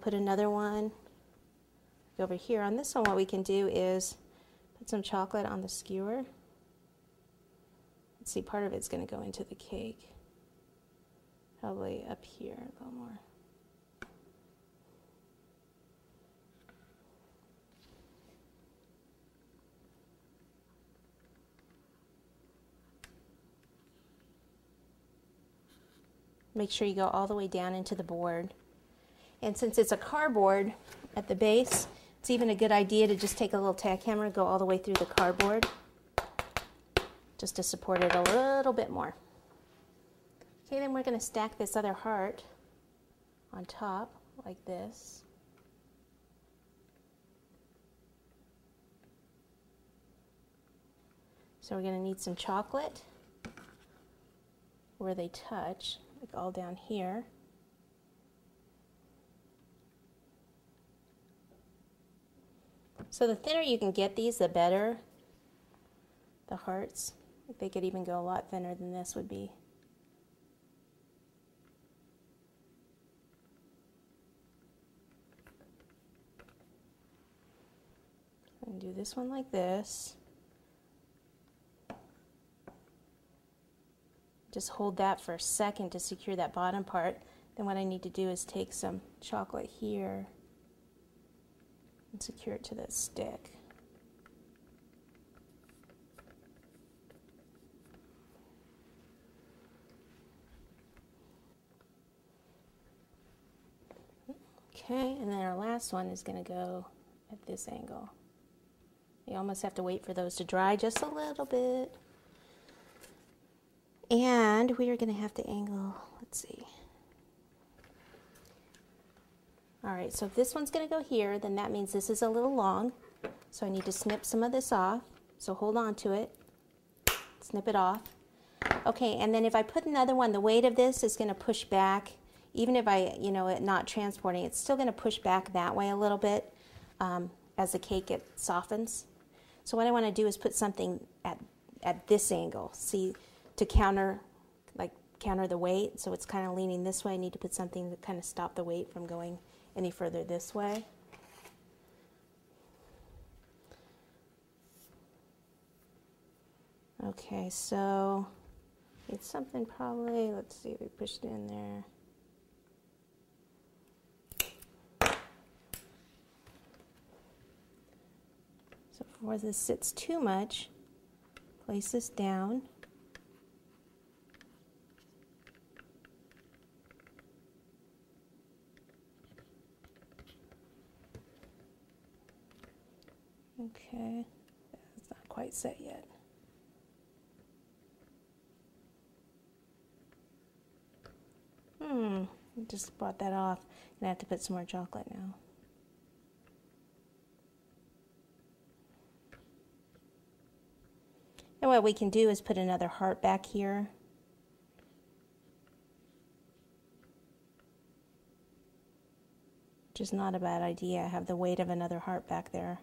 put another one over here. On this one, what we can do is put some chocolate on the skewer. Let's see, part of it's going to go into the cake. Probably up here a little more. Make sure you go all the way down into the board. And since it's a cardboard at the base, it's even a good idea to just take a little tack hammer and go all the way through the cardboard just to support it a little bit more. Okay, then we're going to stack this other heart on top like this. So we're going to need some chocolate where they touch, like all down here. So the thinner you can get these, the better. The hearts, they could even go a lot thinner than this would be. And do this one like this. Just hold that for a second to secure that bottom part. Then what I need to do is take some chocolate here and secure it to that stick. Okay, and then our last one is going to go at this angle. You almost have to wait for those to dry just a little bit. And we are going to have to angle, let's see. All right, so if this one's going to go here, then that means this is a little long. So I need to snip some of this off. So hold on to it, snip it off. Okay, and then if I put another one, the weight of this is going to push back. Even if I, you know, it not transporting, it's still going to push back that way a little bit um, as the cake it softens. So what I want to do is put something at, at this angle, see, to counter, like counter the weight. So it's kind of leaning this way. I need to put something to kind of stop the weight from going any further this way. Okay, so it's something probably, let's see, if we pushed it in there. So before this sits too much, place this down. Okay, it's not quite set yet. Hmm, just brought that off. And I have to put some more chocolate now. And what we can do is put another heart back here. Which is not a bad idea. I have the weight of another heart back there.